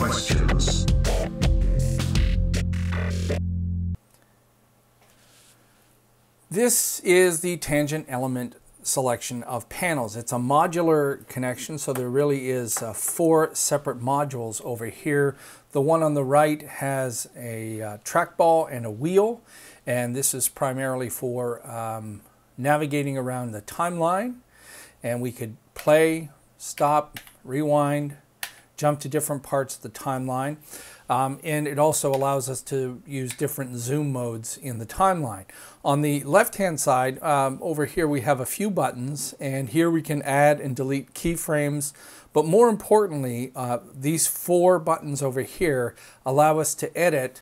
questions. This is the Tangent Element selection of panels. It's a modular connection, so there really is uh, four separate modules over here. The one on the right has a uh, trackball and a wheel, and this is primarily for um, navigating around the timeline. And we could play, stop, rewind, jump to different parts of the timeline. Um, and it also allows us to use different zoom modes in the timeline. On the left-hand side, um, over here we have a few buttons, and here we can add and delete keyframes. But more importantly, uh, these four buttons over here allow us to edit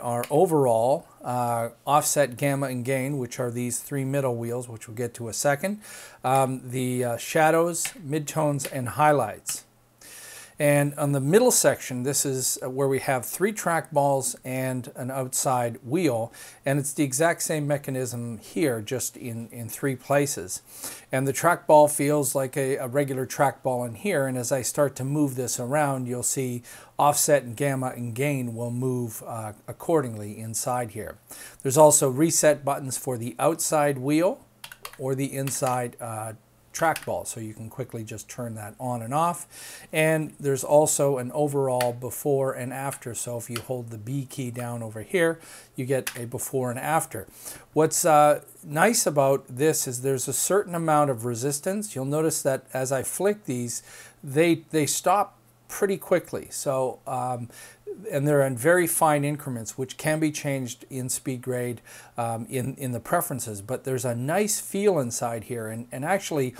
our overall uh, offset, gamma, and gain, which are these three middle wheels, which we'll get to a second, um, the uh, shadows, midtones, and highlights. And on the middle section, this is uh, where we have three track balls and an outside wheel. And it's the exact same mechanism here, just in, in three places. And the track ball feels like a, a regular track ball in here. And as I start to move this around, you'll see offset and gamma and gain will move uh, accordingly inside here. There's also reset buttons for the outside wheel or the inside uh, trackball so you can quickly just turn that on and off. And there's also an overall before and after so if you hold the B key down over here you get a before and after. What's uh, nice about this is there's a certain amount of resistance. You'll notice that as I flick these they they stop pretty quickly so um, and they're in very fine increments, which can be changed in SpeedGrade um, in, in the preferences. But there's a nice feel inside here, and, and actually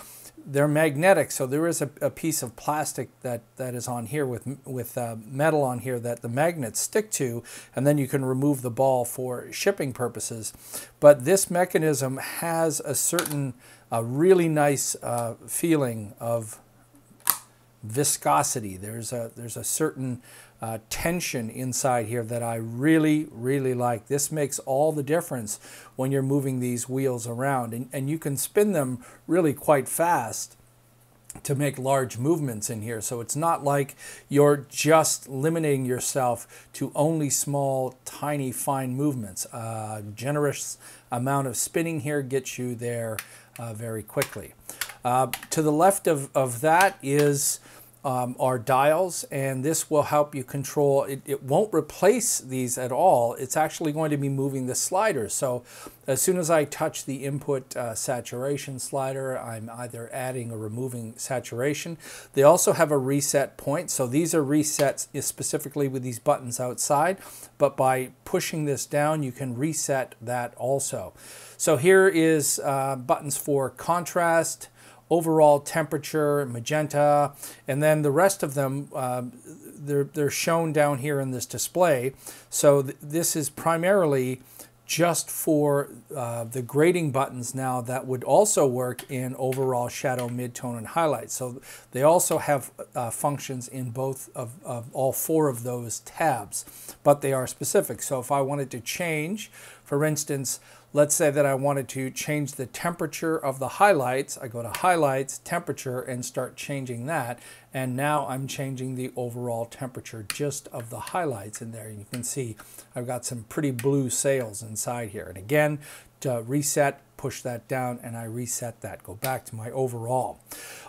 they're magnetic, so there is a, a piece of plastic that, that is on here with, with uh, metal on here that the magnets stick to, and then you can remove the ball for shipping purposes. But this mechanism has a certain, a really nice uh, feeling of viscosity. There's a, there's a certain uh, tension inside here that I really, really like. This makes all the difference when you're moving these wheels around. And, and you can spin them really quite fast to make large movements in here. So it's not like you're just limiting yourself to only small, tiny, fine movements. Uh, generous amount of spinning here gets you there uh, very quickly. Uh, to the left of, of that is um, are dials and this will help you control it, it won't replace these at all. It's actually going to be moving the sliders so as soon as I touch the input uh, saturation slider I'm either adding or removing saturation. They also have a reset point. So these are resets specifically with these buttons outside but by pushing this down you can reset that also. So here is uh, buttons for contrast overall temperature, magenta, and then the rest of them, uh, they're, they're shown down here in this display. So th this is primarily just for uh, the grading buttons now that would also work in overall shadow, midtone, and highlight. So they also have uh, functions in both of, of, all four of those tabs, but they are specific. So if I wanted to change, for instance, Let's say that I wanted to change the temperature of the highlights. I go to highlights, temperature, and start changing that. And now I'm changing the overall temperature just of the highlights in there. You can see I've got some pretty blue sails inside here. And again, to reset, push that down, and I reset that. Go back to my overall.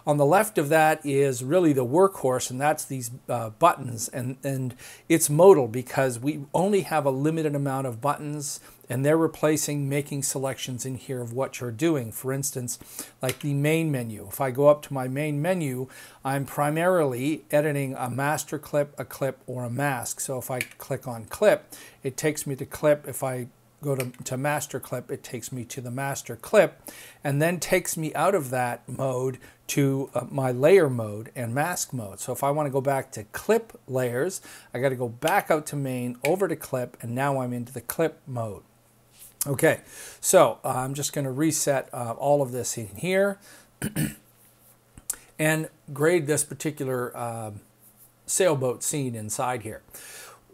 On the left of that is really the workhorse, and that's these uh, buttons. And, and it's modal because we only have a limited amount of buttons and they're replacing making selections in here of what you're doing. For instance, like the main menu. If I go up to my main menu, I'm primarily editing a master clip, a clip, or a mask. So if I click on clip, it takes me to clip. If I go to, to master clip, it takes me to the master clip and then takes me out of that mode to uh, my layer mode and mask mode. So if I want to go back to clip layers, I got to go back out to main, over to clip, and now I'm into the clip mode. Okay, so uh, I'm just going to reset uh, all of this in here and grade this particular uh, sailboat scene inside here.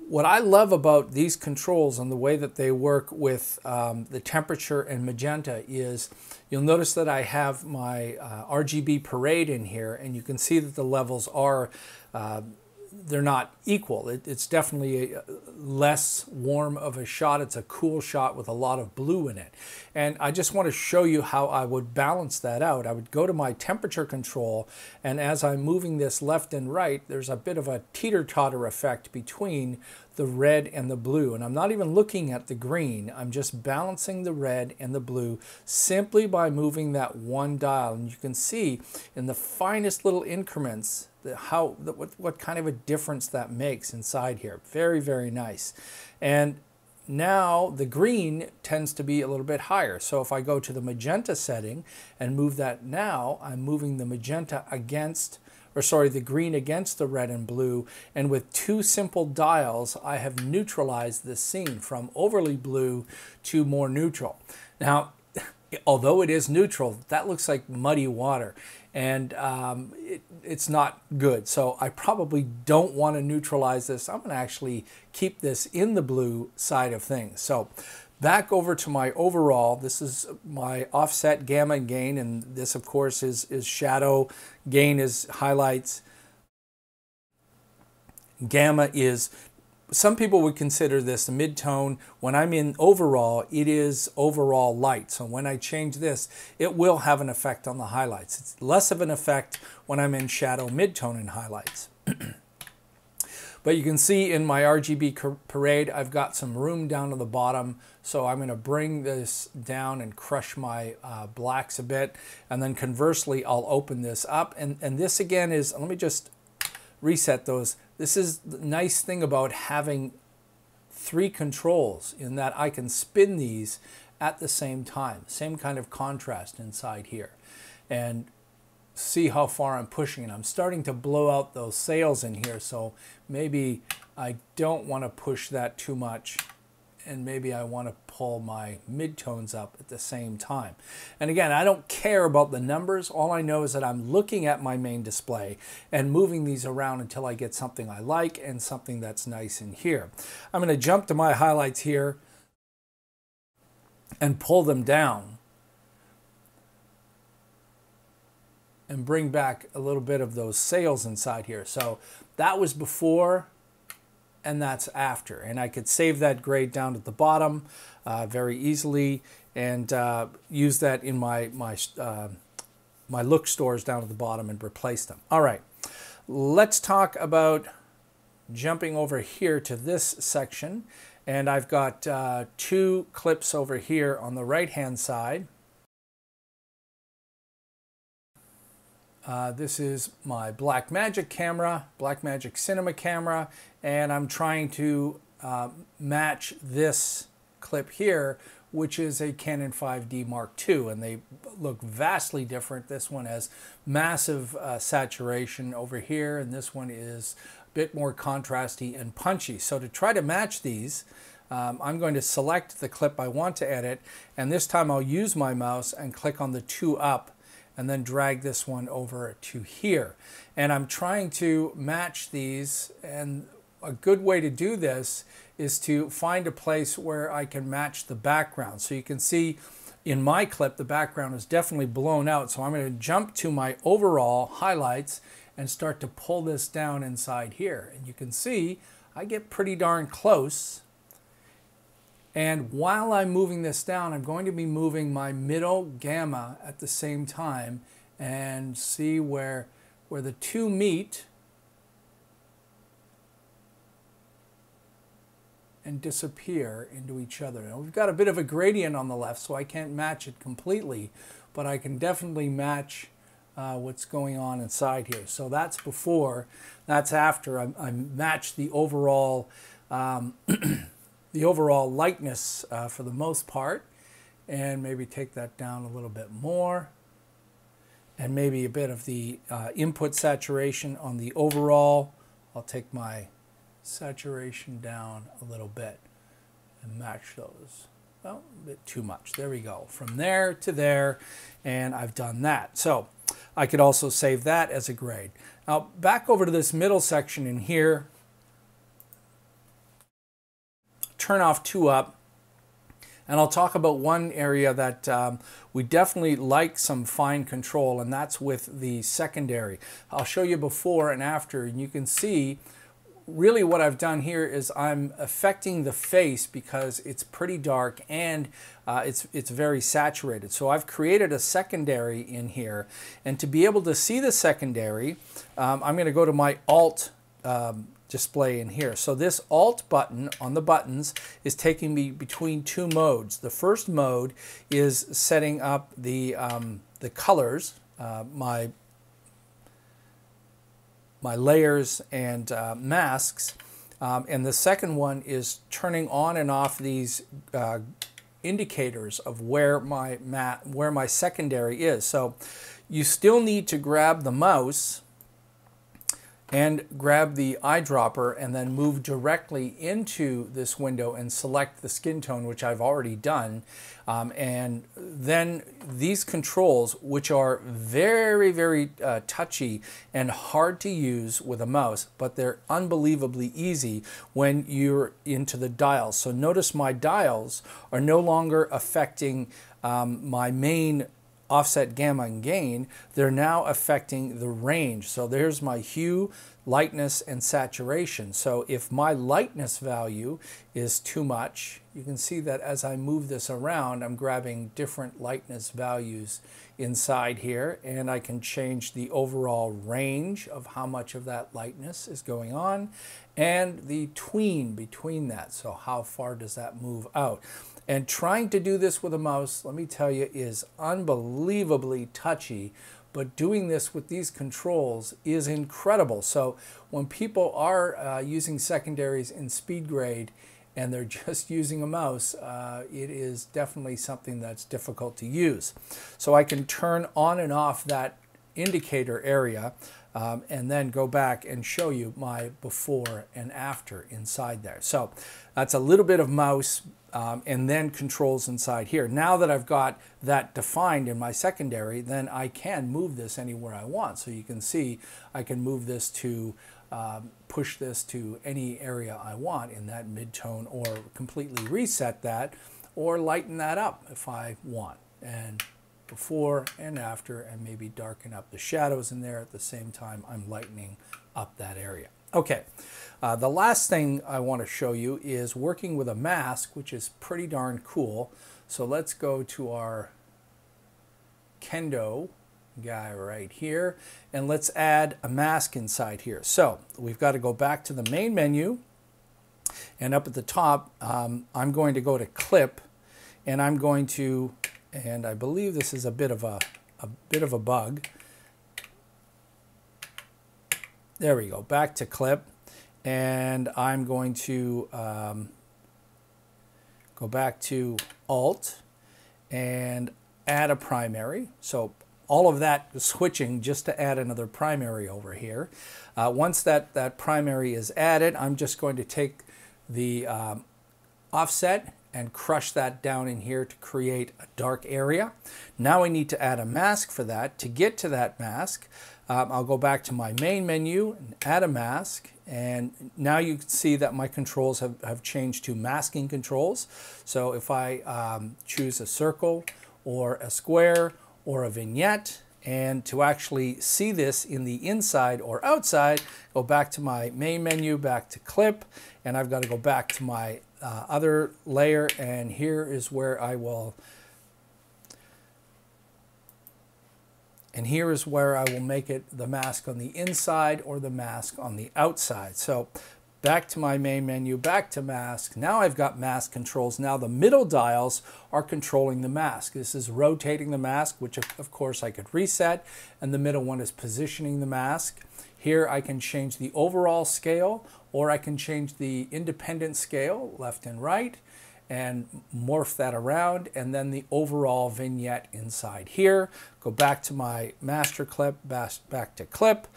What I love about these controls and the way that they work with um, the temperature and magenta is you'll notice that I have my uh, RGB parade in here and you can see that the levels are uh, they're not equal. It, it's definitely a, less warm of a shot. It's a cool shot with a lot of blue in it. And I just want to show you how I would balance that out. I would go to my temperature control, and as I'm moving this left and right, there's a bit of a teeter-totter effect between the red and the blue. And I'm not even looking at the green. I'm just balancing the red and the blue simply by moving that one dial. And you can see in the finest little increments how what, what kind of a difference that makes inside here. Very, very nice. And now the green tends to be a little bit higher. So if I go to the magenta setting and move that now, I'm moving the magenta against, or sorry, the green against the red and blue. And with two simple dials, I have neutralized this scene from overly blue to more neutral. Now, although it is neutral, that looks like muddy water and um, it, it's not good. So I probably don't want to neutralize this. I'm going to actually keep this in the blue side of things. So back over to my overall, this is my offset gamma and gain, and this of course is, is shadow, gain is highlights, gamma is some people would consider this a mid-tone. When I'm in overall, it is overall light. So when I change this, it will have an effect on the highlights. It's less of an effect when I'm in shadow mid-tone and highlights. but you can see in my RGB parade, I've got some room down to the bottom. So I'm going to bring this down and crush my uh, blacks a bit. And then conversely, I'll open this up. And, and this again is, let me just reset those this is the nice thing about having three controls in that I can spin these at the same time. Same kind of contrast inside here. And see how far I'm pushing it. I'm starting to blow out those sails in here, so maybe I don't want to push that too much and maybe I want to pull my midtones up at the same time. And again, I don't care about the numbers. All I know is that I'm looking at my main display and moving these around until I get something I like and something that's nice in here. I'm going to jump to my highlights here and pull them down and bring back a little bit of those sails inside here. So that was before and that's after. And I could save that grade down at the bottom uh, very easily and uh, use that in my, my, uh, my look stores down at the bottom and replace them. All right, let's talk about jumping over here to this section. And I've got uh, two clips over here on the right hand side. Uh, this is my Blackmagic camera, Blackmagic Cinema camera, and I'm trying to uh, match this clip here, which is a Canon 5D Mark II, and they look vastly different. This one has massive uh, saturation over here, and this one is a bit more contrasty and punchy. So to try to match these, um, I'm going to select the clip I want to edit, and this time I'll use my mouse and click on the two up and then drag this one over to here. And I'm trying to match these and a good way to do this is to find a place where I can match the background. So you can see in my clip the background is definitely blown out. So I'm going to jump to my overall highlights and start to pull this down inside here. And you can see I get pretty darn close and while I'm moving this down, I'm going to be moving my middle gamma at the same time and see where, where the two meet and disappear into each other. Now we've got a bit of a gradient on the left, so I can't match it completely, but I can definitely match uh, what's going on inside here. So that's before, that's after I, I matched the overall um, the overall lightness uh, for the most part and maybe take that down a little bit more and maybe a bit of the uh, input saturation on the overall. I'll take my saturation down a little bit and match those. Well, a bit too much. There we go. From there to there, and I've done that. So I could also save that as a grade. Now back over to this middle section in here, turn off two up. And I'll talk about one area that um, we definitely like some fine control, and that's with the secondary. I'll show you before and after, and you can see really what I've done here is I'm affecting the face because it's pretty dark and uh, it's, it's very saturated. So I've created a secondary in here. And to be able to see the secondary, um, I'm going to go to my Alt um, display in here. So this Alt button on the buttons is taking me between two modes. The first mode is setting up the, um, the colors, uh, my my layers and uh, masks. Um, and the second one is turning on and off these uh, indicators of where my matte, where my secondary is. So you still need to grab the mouse and grab the eyedropper and then move directly into this window and select the skin tone, which I've already done. Um, and then these controls, which are very, very uh, touchy and hard to use with a mouse, but they're unbelievably easy when you're into the dials. So notice my dials are no longer affecting um, my main offset gamma and gain, they're now affecting the range. So there's my hue, lightness, and saturation. So if my lightness value is too much, you can see that as I move this around, I'm grabbing different lightness values inside here, and I can change the overall range of how much of that lightness is going on, and the tween between that. So how far does that move out? And trying to do this with a mouse, let me tell you, is unbelievably touchy. But doing this with these controls is incredible. So when people are uh, using secondaries in SpeedGrade and they're just using a mouse, uh, it is definitely something that's difficult to use. So I can turn on and off that indicator area um, and then go back and show you my before and after inside there. So that's a little bit of mouse um, and then controls inside here. Now that I've got that defined in my secondary, then I can move this anywhere I want. So you can see I can move this to um, push this to any area I want in that midtone or completely reset that or lighten that up if I want. And before and after and maybe darken up the shadows in there at the same time I'm lightening up that area. Okay, uh, the last thing I want to show you is working with a mask, which is pretty darn cool. So let's go to our Kendo guy right here, and let's add a mask inside here. So we've got to go back to the main menu, and up at the top, um, I'm going to go to Clip, and I'm going to, and I believe this is a bit of a, a bit of a bug, there we go, back to clip. And I'm going to um, go back to Alt and add a primary. So all of that switching just to add another primary over here. Uh, once that, that primary is added, I'm just going to take the um, offset and crush that down in here to create a dark area. Now I need to add a mask for that. To get to that mask, um, I'll go back to my main menu and add a mask. And now you can see that my controls have, have changed to masking controls. So if I um, choose a circle or a square or a vignette, and to actually see this in the inside or outside, go back to my main menu, back to clip, and I've got to go back to my uh, other layer, and here is where I will And here is where I will make it the mask on the inside or the mask on the outside. So back to my main menu, back to mask. Now I've got mask controls. Now the middle dials are controlling the mask. This is rotating the mask, which of course I could reset. And the middle one is positioning the mask. Here I can change the overall scale or I can change the independent scale, left and right and morph that around and then the overall vignette inside here. Go back to my master clip, back to clip,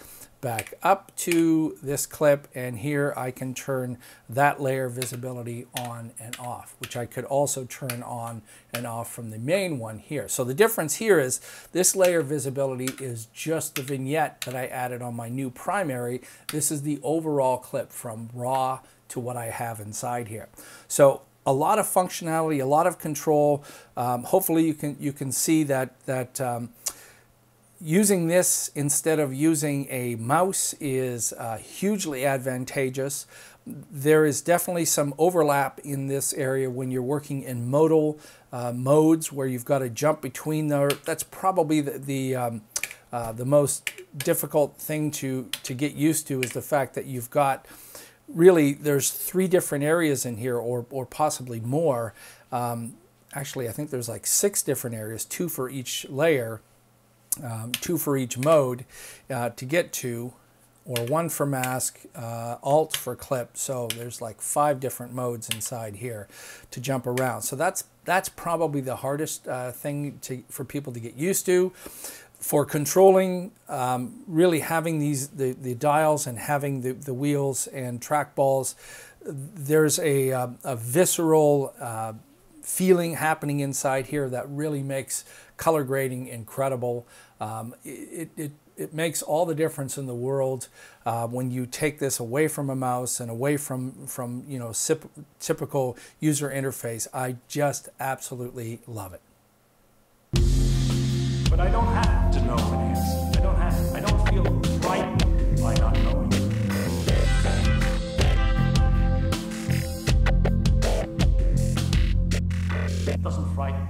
back up to this clip and here I can turn that layer visibility on and off which I could also turn on and off from the main one here. So the difference here is this layer visibility is just the vignette that I added on my new primary. This is the overall clip from raw to what I have inside here. So a lot of functionality, a lot of control. Um, hopefully, you can you can see that that um, using this instead of using a mouse is uh, hugely advantageous. There is definitely some overlap in this area when you're working in modal uh, modes where you've got to jump between the. That's probably the the, um, uh, the most difficult thing to to get used to is the fact that you've got really there's three different areas in here or or possibly more. Um, actually, I think there's like six different areas, two for each layer, um, two for each mode uh, to get to or one for mask, uh, alt for clip. So there's like five different modes inside here to jump around. So that's that's probably the hardest uh, thing to, for people to get used to. For controlling, um, really having these the, the dials and having the, the wheels and track balls, there's a, a, a visceral uh, feeling happening inside here that really makes color grading incredible. Um, it, it, it makes all the difference in the world uh, when you take this away from a mouse and away from, from you know, typical user interface. I just absolutely love it. But I don't have to know it is. I don't have, I don't feel by not knowing. It doesn't frighten